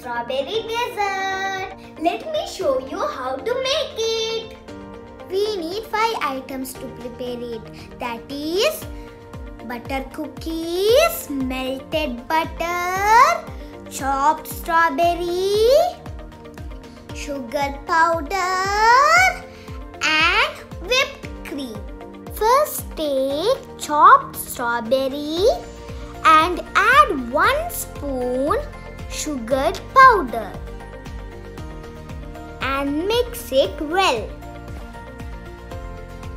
strawberry dessert. Let me show you how to make it. We need 5 items to prepare it. That is butter cookies, melted butter, chopped strawberry, sugar powder and whipped cream. First take chopped strawberry and add 1 spoon sugar powder and mix it well.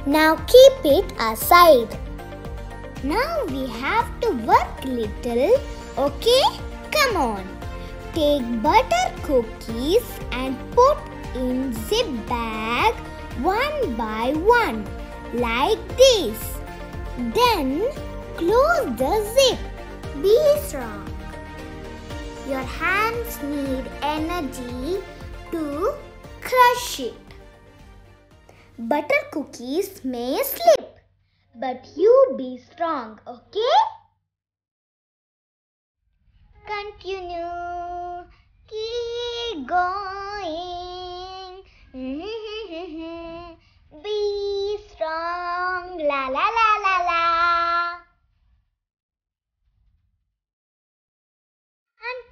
Now keep it aside. Now we have to work little, okay? Come on. Take butter cookies and put in zip bag one by one like this. Then close the zip. Be strong. Your hands need energy to crush it. Butter cookies may slip, but you be strong, okay? Continue. Keep going.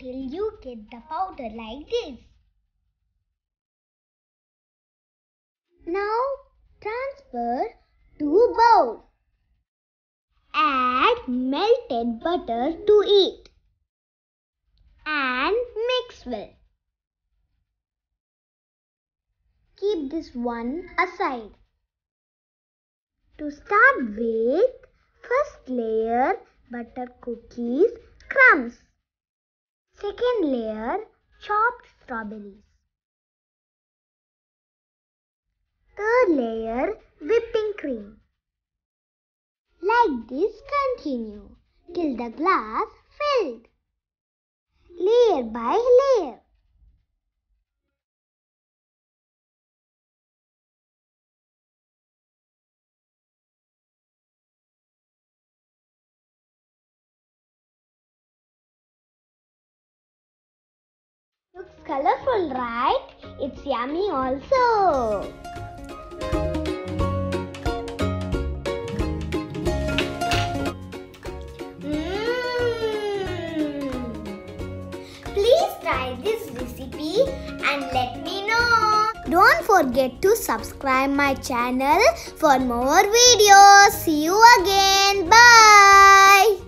Until you get the powder like this. Now transfer to bowl. Add melted butter to it and mix well. Keep this one aside. To start with, first layer butter cookies crumbs. Second layer chopped strawberries. Third layer whipping cream. Like this continue till the glass filled. Layer by layer. Looks colorful, right? It's yummy also. Mmm. Please try this recipe and let me know. Don't forget to subscribe my channel for more videos. See you again. Bye.